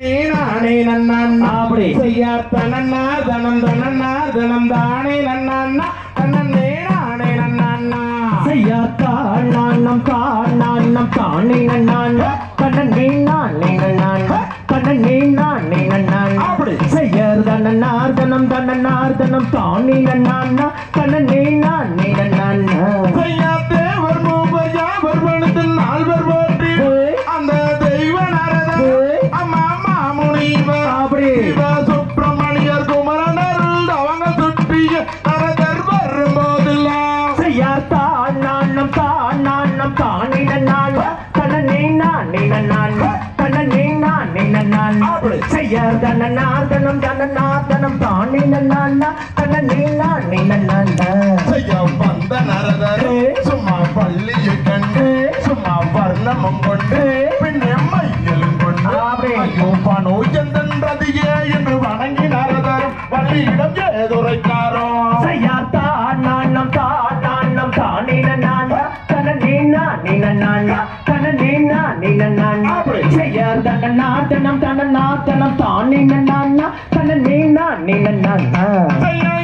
நானே நன்னா அப்படி. செய்யாத்த நன்னா தனம் தனன்னா தனம் தானே நன்னா தன்னே நானே நன்னா செய்யாத்தாள் நான்னம் காணான்னம் தானே நான் கண்ணன் நீ நானே நான் கண்ணன் நீ நானே நான் அப்படி. செய்யர் தன்னார் தனம் தன்னார் தனம் தானே நான் கண்ணன் நீ நானே நான் செய்யாத்தே வர்மோபர் யாவர் வனத்தில் நால்வர் தன்னார் தனம் தானே நான் கண்ணன் நானே நான் செய்ய வந்த நரதர் சும்மா பள்ளியை கண்டு சும்மா வர்ணமும் கொண்டு பின்னே மையலும் கொண்டு ஐயோ பனோ என்று வணங்கி செய்யார் தன்னாத்தனம் தன்னாத்தனம் தானே நான் கண்ணனே நானே நான்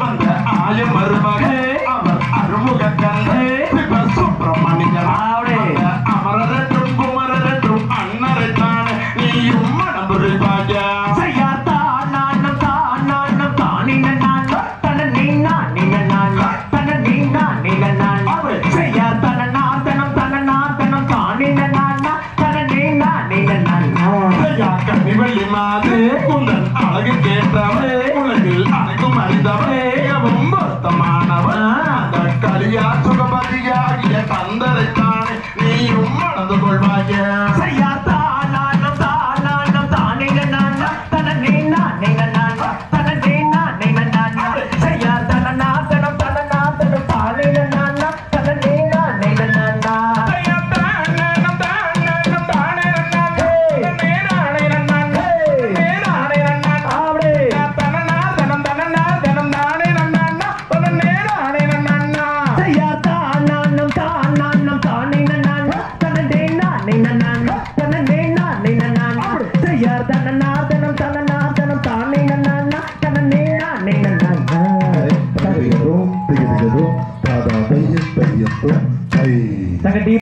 அந்த ஆய மருமக அவர் அருமுக கங்க சிவ சுப்பிரமணியர் ஆவடே. அந்த அமரரென்றும் குமரரென்றும் அன்னரைத்தான் நீயும் மனம் புரிவாயா செய்யாத்தா நான்னம் தானான்னம் தானே நான். கண்ணனே நானே நான் கண்ணனே நானே நான் செய்யார் தன்னாத்தனம் தன்னாத்தனம் தானே நான். கண்ணனே நானே நான் ஐயா, கனிவள்ளி மாது உங்கள் அழகு கேட்டவர் the way. Hey!